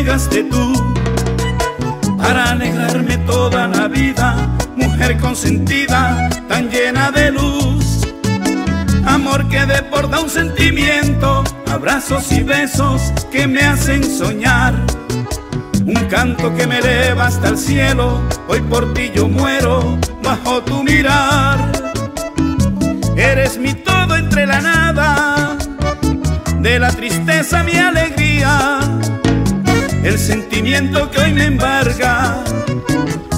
llegaste tú para alegrarme toda la vida, mujer consentida, tan llena de luz. Amor que deporta un sentimiento, abrazos y besos que me hacen soñar. Un canto que me eleva hasta el cielo, hoy por ti yo muero bajo tu mirar. De la tristeza mi alegría el sentimiento que hoy me embarga,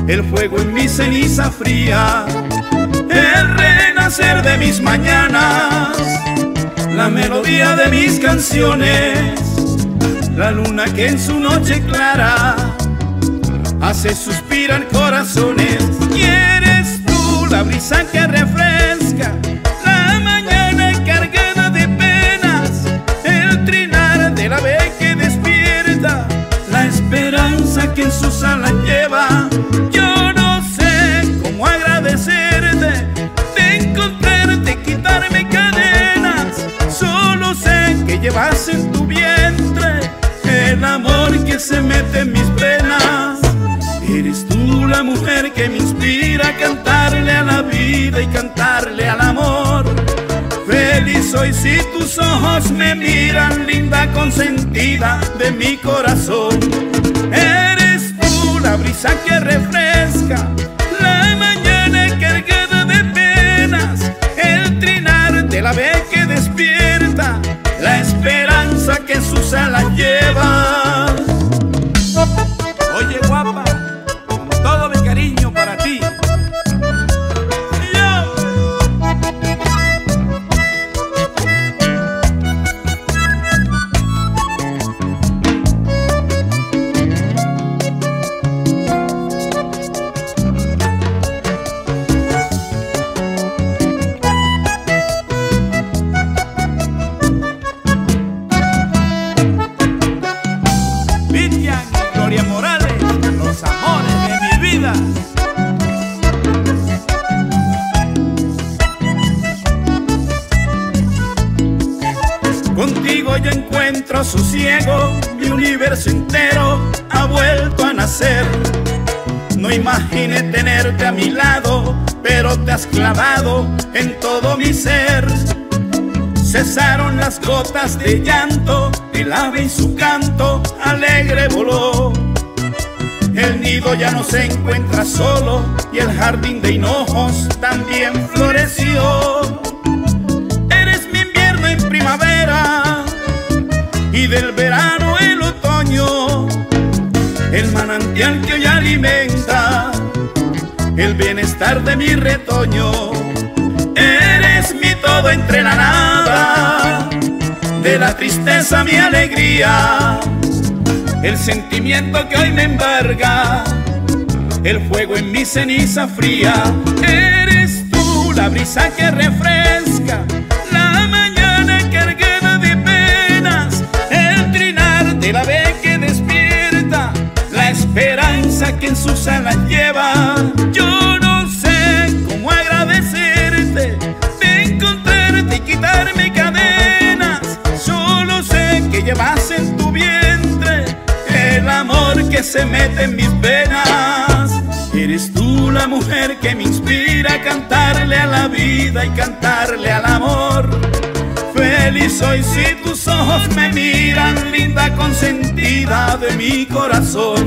el fuego en mi ceniza fría, el renacer de mis mañanas, la melodía de mis canciones, la luna que en su noche clara hace suspirar corazones. Y eres tú la brisa que refresca se mete en mis penas. Eres tú la mujer que me inspira a cantarle a la vida y cantarle al amor. Feliz soy si tus ojos me miran, linda consentida de mi corazón la brisa que refresca, la mañana cargada de penas, el trinar de la ave que despierta, la esperanza que sus alas lleva. Contigo yo encuentro sosiego, mi universo entero ha vuelto a nacer. No imaginé tenerte a mi lado, pero te has clavado en todo mi ser. Cesaron las gotas de llanto, el ave y su canto alegre voló. El nido ya no se encuentra solo y el jardín de hinojos también floreció. Eres mi invierno en primavera y del verano el otoño, el manantial que hoy alimenta el bienestar de mi retoño. Eres mi todo entre la nada, de la tristeza mi alegría el sentimiento que hoy me embarga, el fuego en mi ceniza fría. Eres tú la brisa que refresca, se mete en mis venas. Eres tú la mujer que me inspira a cantarle a la vida y cantarle al amor. Feliz soy si tus ojos me miran, linda consentida de mi corazón.